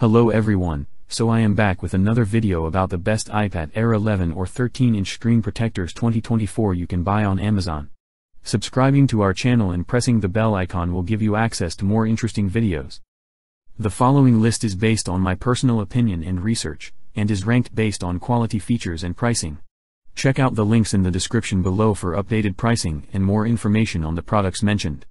Hello everyone, so I am back with another video about the best iPad Air 11 or 13-inch screen protectors 2024 you can buy on Amazon. Subscribing to our channel and pressing the bell icon will give you access to more interesting videos. The following list is based on my personal opinion and research, and is ranked based on quality features and pricing. Check out the links in the description below for updated pricing and more information on the products mentioned.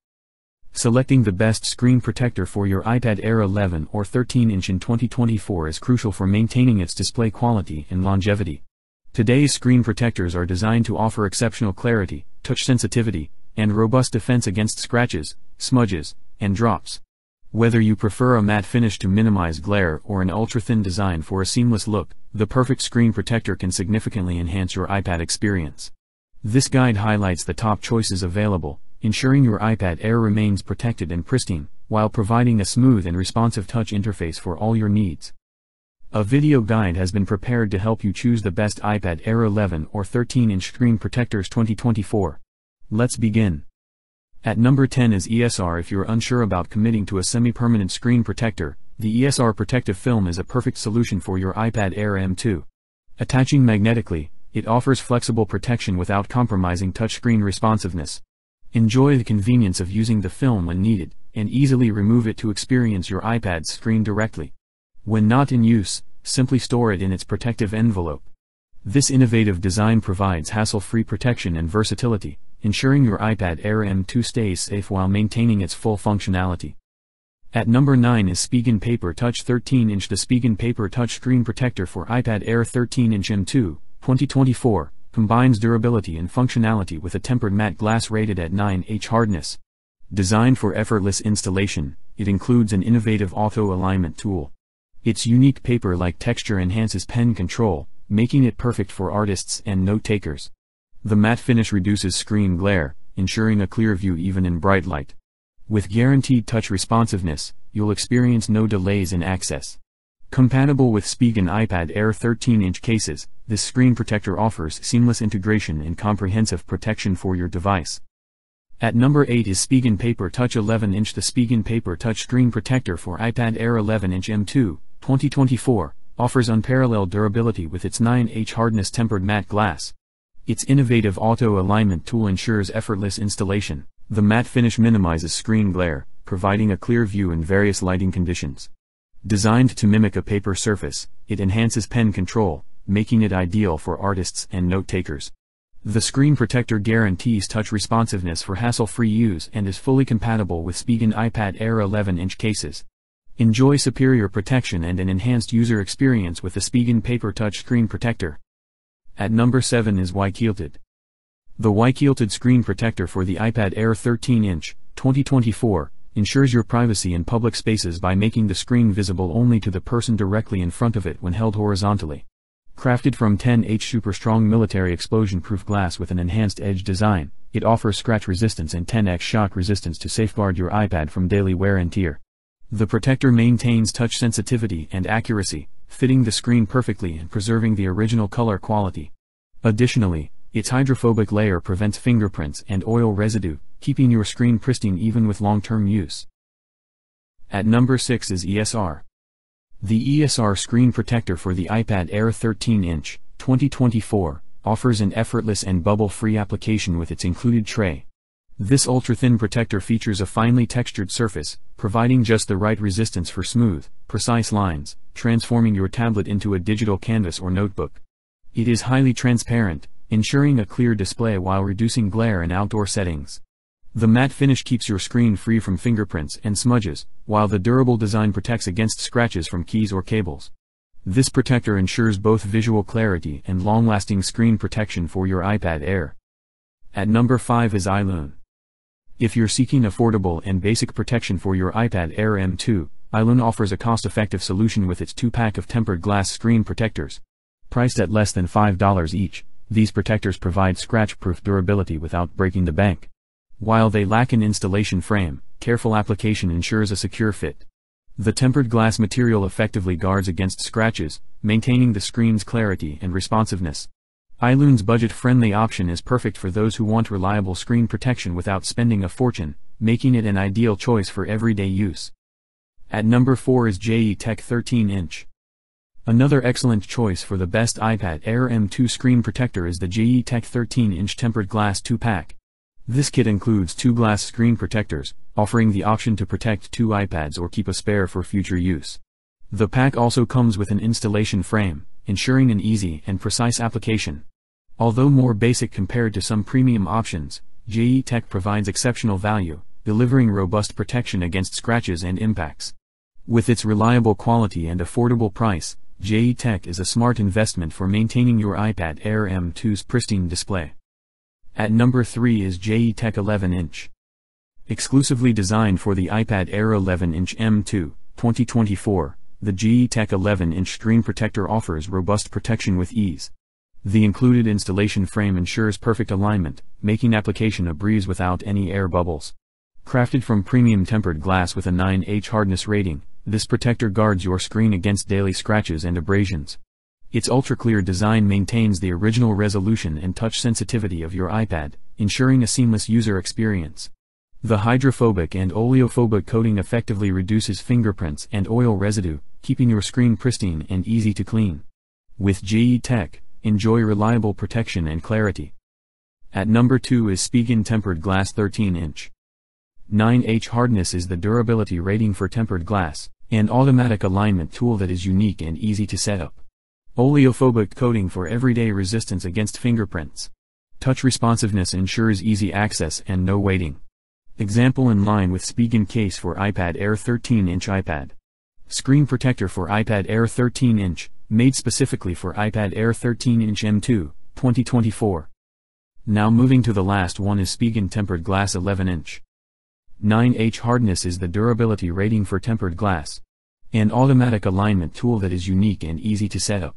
Selecting the best screen protector for your iPad Air 11 or 13-inch in 2024 is crucial for maintaining its display quality and longevity. Today's screen protectors are designed to offer exceptional clarity, touch sensitivity, and robust defense against scratches, smudges, and drops. Whether you prefer a matte finish to minimize glare or an ultra-thin design for a seamless look, the perfect screen protector can significantly enhance your iPad experience. This guide highlights the top choices available, ensuring your iPad Air remains protected and pristine, while providing a smooth and responsive touch interface for all your needs. A video guide has been prepared to help you choose the best iPad Air 11 or 13-inch screen protectors 2024. Let's begin. At number 10 is ESR if you're unsure about committing to a semi-permanent screen protector, the ESR protective film is a perfect solution for your iPad Air M2. Attaching magnetically, it offers flexible protection without compromising touchscreen responsiveness. Enjoy the convenience of using the film when needed, and easily remove it to experience your iPad's screen directly. When not in use, simply store it in its protective envelope. This innovative design provides hassle-free protection and versatility, ensuring your iPad Air M2 stays safe while maintaining its full functionality. At number 9 is Spigen Paper Touch 13-inch The Spigen Paper Touch Screen Protector for iPad Air 13-inch M2, 2024 combines durability and functionality with a tempered matte glass rated at 9H hardness. Designed for effortless installation, it includes an innovative auto-alignment tool. Its unique paper-like texture enhances pen control, making it perfect for artists and note-takers. The matte finish reduces screen glare, ensuring a clear view even in bright light. With guaranteed touch responsiveness, you'll experience no delays in access. Compatible with Spigen iPad Air 13-inch cases, this screen protector offers seamless integration and comprehensive protection for your device. At number 8 is Spigen Paper Touch 11-inch The Spigen Paper Touch Screen Protector for iPad Air 11-inch M2, 2024, offers unparalleled durability with its 9H hardness tempered matte glass. Its innovative auto-alignment tool ensures effortless installation. The matte finish minimizes screen glare, providing a clear view in various lighting conditions. Designed to mimic a paper surface, it enhances pen control, making it ideal for artists and note-takers. The screen protector guarantees touch responsiveness for hassle-free use and is fully compatible with Spigen iPad Air 11-inch cases. Enjoy superior protection and an enhanced user experience with the Spigen Paper Touch Screen Protector. At number 7 is Y-Quilted. The Y-Quilted screen protector for the iPad Air 13-inch, 2024, ensures your privacy in public spaces by making the screen visible only to the person directly in front of it when held horizontally. Crafted from 10H super strong military explosion-proof glass with an enhanced edge design, it offers scratch resistance and 10x shock resistance to safeguard your iPad from daily wear and tear. The protector maintains touch sensitivity and accuracy, fitting the screen perfectly and preserving the original color quality. Additionally, its hydrophobic layer prevents fingerprints and oil residue, keeping your screen pristine even with long-term use. At number 6 is ESR. The ESR screen protector for the iPad Air 13-inch, 2024, offers an effortless and bubble-free application with its included tray. This ultra-thin protector features a finely textured surface, providing just the right resistance for smooth, precise lines, transforming your tablet into a digital canvas or notebook. It is highly transparent, ensuring a clear display while reducing glare in outdoor settings. The matte finish keeps your screen free from fingerprints and smudges, while the durable design protects against scratches from keys or cables. This protector ensures both visual clarity and long-lasting screen protection for your iPad Air. At number 5 is Ailun. If you're seeking affordable and basic protection for your iPad Air M2, Ailun offers a cost-effective solution with its two-pack of tempered glass screen protectors. Priced at less than $5 each, these protectors provide scratch-proof durability without breaking the bank. While they lack an installation frame, careful application ensures a secure fit. The tempered glass material effectively guards against scratches, maintaining the screen's clarity and responsiveness. Ailun's budget-friendly option is perfect for those who want reliable screen protection without spending a fortune, making it an ideal choice for everyday use. At number 4 is JETech 13 inch. Another excellent choice for the best iPad Air M2 screen protector is the JETech 13 inch tempered glass 2 pack. This kit includes two glass screen protectors, offering the option to protect two iPads or keep a spare for future use. The pack also comes with an installation frame, ensuring an easy and precise application. Although more basic compared to some premium options, JETech provides exceptional value, delivering robust protection against scratches and impacts. With its reliable quality and affordable price, JETech is a smart investment for maintaining your iPad Air M2's pristine display. At number 3 is JETech 11-inch. Exclusively designed for the iPad Air 11-inch M2, 2024, the JETech 11-inch screen protector offers robust protection with ease. The included installation frame ensures perfect alignment, making application a breeze without any air bubbles. Crafted from premium tempered glass with a 9H hardness rating, this protector guards your screen against daily scratches and abrasions. Its ultra-clear design maintains the original resolution and touch sensitivity of your iPad, ensuring a seamless user experience. The hydrophobic and oleophobic coating effectively reduces fingerprints and oil residue, keeping your screen pristine and easy to clean. With JETech, enjoy reliable protection and clarity. At number 2 is Spigen Tempered Glass 13-inch. 9H hardness is the durability rating for tempered glass, an automatic alignment tool that is unique and easy to set up. Oleophobic coating for everyday resistance against fingerprints. Touch responsiveness ensures easy access and no waiting. Example in line with Spigen case for iPad Air 13-inch iPad. Screen protector for iPad Air 13-inch, made specifically for iPad Air 13-inch M2, 2024. Now moving to the last one is Spigen Tempered Glass 11-inch. 9H hardness is the durability rating for tempered glass. An automatic alignment tool that is unique and easy to set up.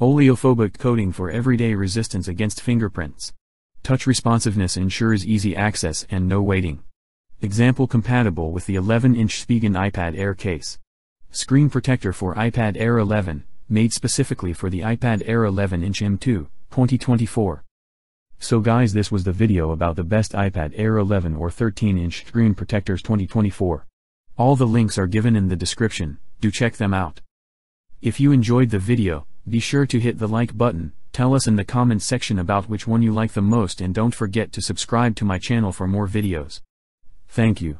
Oleophobic coating for everyday resistance against fingerprints. Touch responsiveness ensures easy access and no waiting. Example compatible with the 11-inch Spigen iPad Air case. Screen protector for iPad Air 11, made specifically for the iPad Air 11-inch M2, 2024. So guys this was the video about the best iPad Air 11 or 13-inch screen protectors 2024. All the links are given in the description, do check them out. If you enjoyed the video, be sure to hit the like button, tell us in the comments section about which one you like the most and don't forget to subscribe to my channel for more videos. Thank you.